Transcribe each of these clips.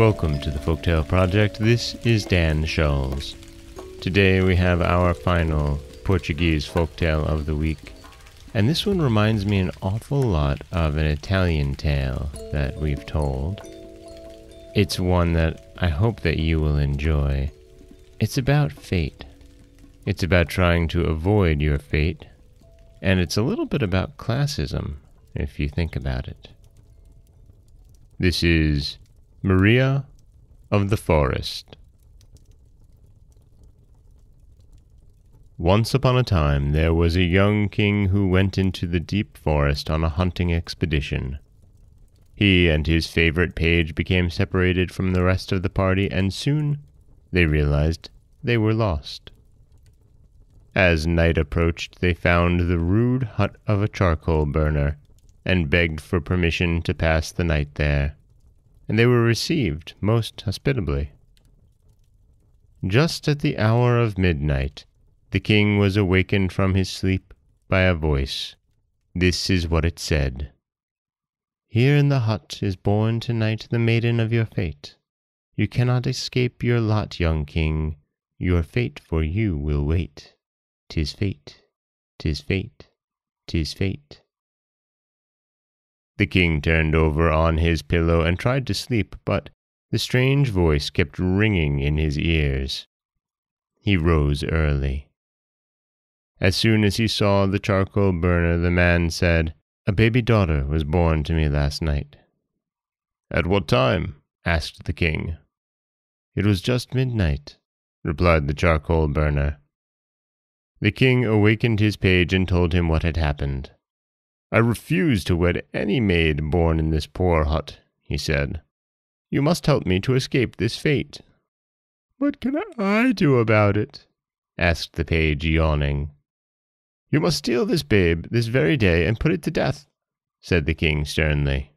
Welcome to the Folktale Project. This is Dan Scholes. Today we have our final Portuguese folktale of the week. And this one reminds me an awful lot of an Italian tale that we've told. It's one that I hope that you will enjoy. It's about fate. It's about trying to avoid your fate. And it's a little bit about classism, if you think about it. This is Maria of the Forest. Once upon a time there was a young king who went into the deep forest on a hunting expedition. He and his favorite page became separated from the rest of the party, and soon they realized they were lost. As night approached, they found the rude hut of a charcoal burner, and begged for permission to pass the night there and they were received most hospitably. Just at the hour of midnight, the king was awakened from his sleep by a voice. This is what it said Here in the hut is born tonight the maiden of your fate. You cannot escape your lot, young king. Your fate for you will wait. Tis fate, tis fate, tis fate. The king turned over on his pillow and tried to sleep, but the strange voice kept ringing in his ears. He rose early. As soon as he saw the charcoal burner, the man said, A baby daughter was born to me last night. At what time? asked the king. It was just midnight, replied the charcoal burner. The king awakened his page and told him what had happened. I refuse to wed any maid born in this poor hut, he said. You must help me to escape this fate. What can I do about it? asked the page, yawning. You must steal this babe this very day and put it to death, said the king sternly.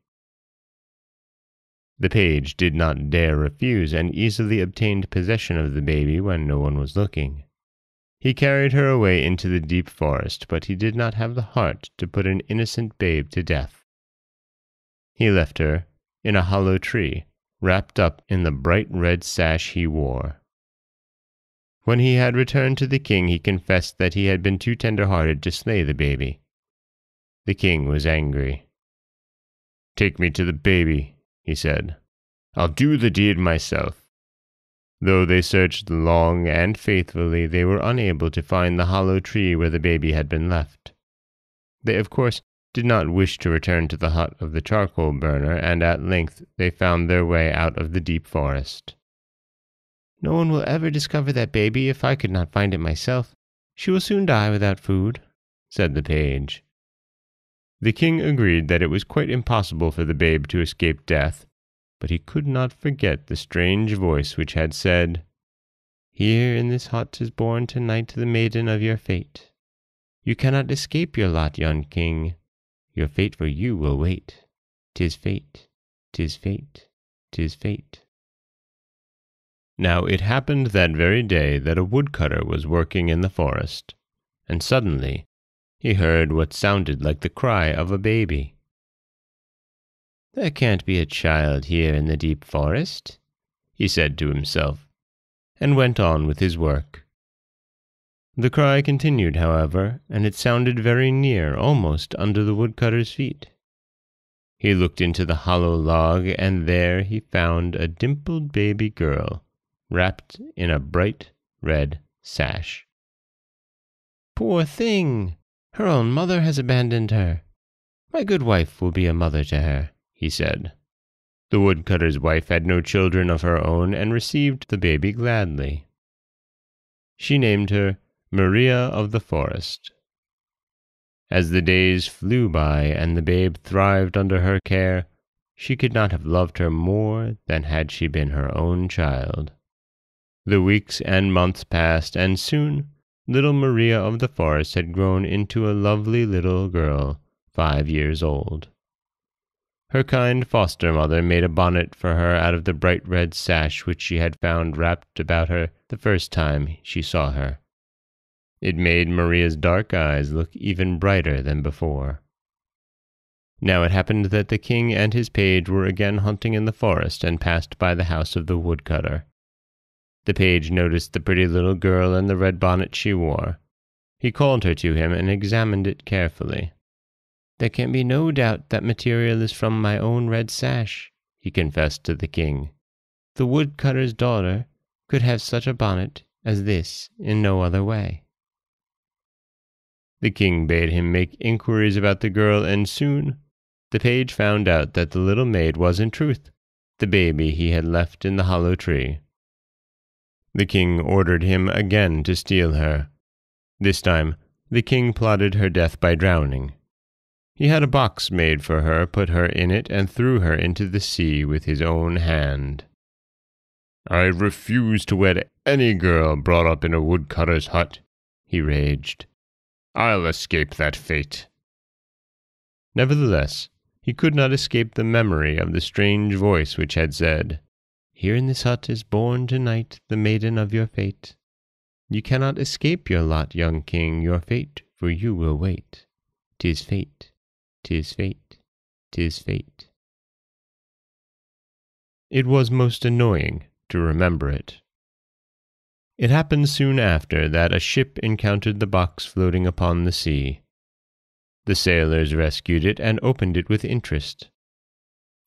The page did not dare refuse, and easily obtained possession of the baby when no one was looking. He carried her away into the deep forest, but he did not have the heart to put an innocent babe to death. He left her in a hollow tree, wrapped up in the bright red sash he wore. When he had returned to the king, he confessed that he had been too tender-hearted to slay the baby. The king was angry. Take me to the baby, he said. I'll do the deed myself. Though they searched long and faithfully, they were unable to find the hollow tree where the baby had been left. They, of course, did not wish to return to the hut of the charcoal burner, and at length they found their way out of the deep forest. No one will ever discover that baby if I could not find it myself. She will soon die without food, said the page. The king agreed that it was quite impossible for the babe to escape death, but he could not forget the strange voice which had said, Here in this hut is born tonight the maiden of your fate. You cannot escape your lot, young king. Your fate for you will wait. Tis fate, tis fate, tis fate. Now it happened that very day that a woodcutter was working in the forest, and suddenly he heard what sounded like the cry of a baby. There can't be a child here in the deep forest, he said to himself, and went on with his work. The cry continued, however, and it sounded very near, almost under the woodcutter's feet. He looked into the hollow log, and there he found a dimpled baby girl, wrapped in a bright red sash. Poor thing! Her own mother has abandoned her. My good wife will be a mother to her he said. The woodcutter's wife had no children of her own and received the baby gladly. She named her Maria of the Forest. As the days flew by and the babe thrived under her care, she could not have loved her more than had she been her own child. The weeks and months passed, and soon little Maria of the Forest had grown into a lovely little girl, five years old. Her kind foster mother made a bonnet for her out of the bright red sash which she had found wrapped about her the first time she saw her. It made Maria's dark eyes look even brighter than before. Now it happened that the king and his page were again hunting in the forest and passed by the house of the woodcutter. The page noticed the pretty little girl and the red bonnet she wore. He called her to him and examined it carefully. There can be no doubt that material is from my own red sash, he confessed to the king. The woodcutter's daughter could have such a bonnet as this in no other way. The king bade him make inquiries about the girl, and soon the page found out that the little maid was in truth the baby he had left in the hollow tree. The king ordered him again to steal her. This time the king plotted her death by drowning. He had a box made for her, put her in it, and threw her into the sea with his own hand. I refuse to wed any girl brought up in a woodcutter's hut, he raged. I'll escape that fate. Nevertheless, he could not escape the memory of the strange voice which had said, Here in this hut is born tonight the maiden of your fate. You cannot escape your lot, young king, your fate, for you will wait. Tis fate, tis fate, tis fate. It was most annoying to remember it. It happened soon after that a ship encountered the box floating upon the sea. The sailors rescued it and opened it with interest.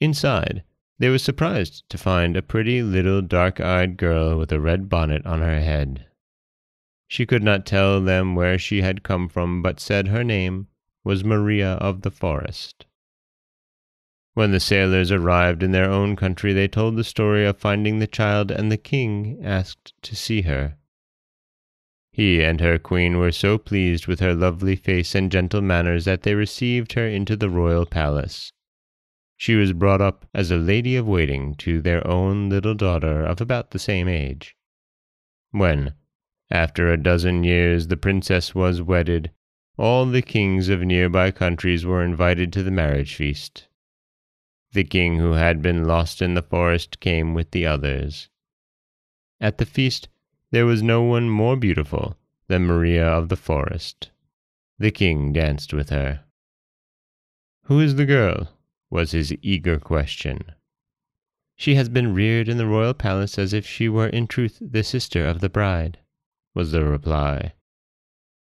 Inside, they were surprised to find a pretty little dark eyed girl with a red bonnet on her head. She could not tell them where she had come from, but said her name was Maria of the Forest. When the sailors arrived in their own country, they told the story of finding the child, and the king asked to see her. He and her queen were so pleased with her lovely face and gentle manners that they received her into the royal palace. She was brought up as a lady of waiting to their own little daughter of about the same age. When, after a dozen years, the princess was wedded, all the kings of nearby countries were invited to the marriage feast. The king who had been lost in the forest came with the others. At the feast, there was no one more beautiful than Maria of the Forest. The king danced with her. Who is the girl? was his eager question. She has been reared in the royal palace as if she were in truth the sister of the bride, was the reply.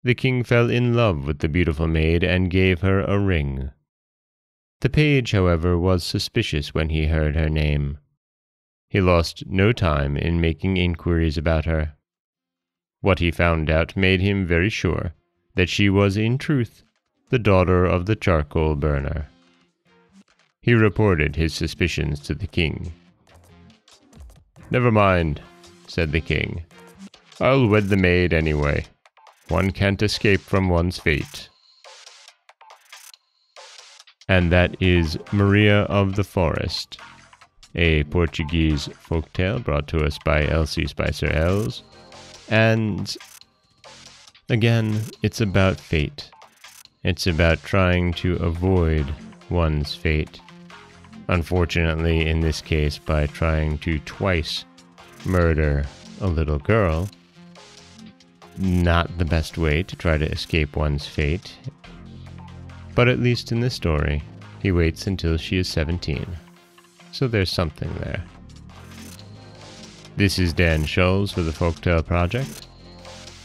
The king fell in love with the beautiful maid and gave her a ring. The page, however, was suspicious when he heard her name. He lost no time in making inquiries about her. What he found out made him very sure that she was in truth the daughter of the charcoal burner. He reported his suspicions to the king. Never mind, said the king. I'll wed the maid anyway. One can't escape from one's fate. And that is Maria of the Forest a Portuguese folktale brought to us by Elsie Spicer Eells. And again, it's about fate. It's about trying to avoid one's fate. Unfortunately, in this case, by trying to twice murder a little girl. Not the best way to try to escape one's fate. But at least in this story, he waits until she is 17 so there's something there. This is Dan Scholes for the Folktale Project.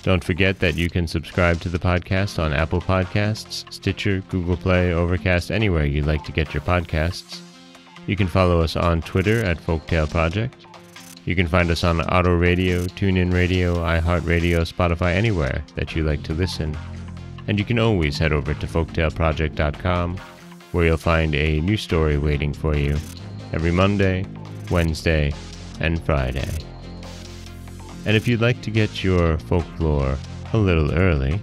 Don't forget that you can subscribe to the podcast on Apple Podcasts, Stitcher, Google Play, Overcast, anywhere you'd like to get your podcasts. You can follow us on Twitter at Folktale Project. You can find us on Otto Radio, TuneIn Radio, iHeartRadio, Spotify, anywhere that you like to listen. And you can always head over to folktaleproject.com where you'll find a new story waiting for you every Monday, Wednesday, and Friday. And if you'd like to get your folklore a little early,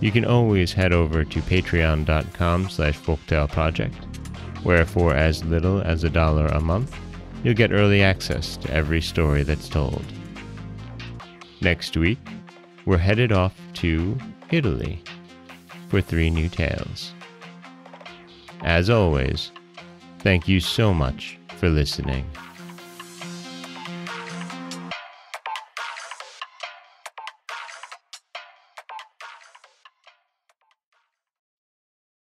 you can always head over to patreon.com slash folktaleproject, where for as little as a dollar a month, you'll get early access to every story that's told. Next week, we're headed off to Italy for three new tales. As always, Thank you so much for listening.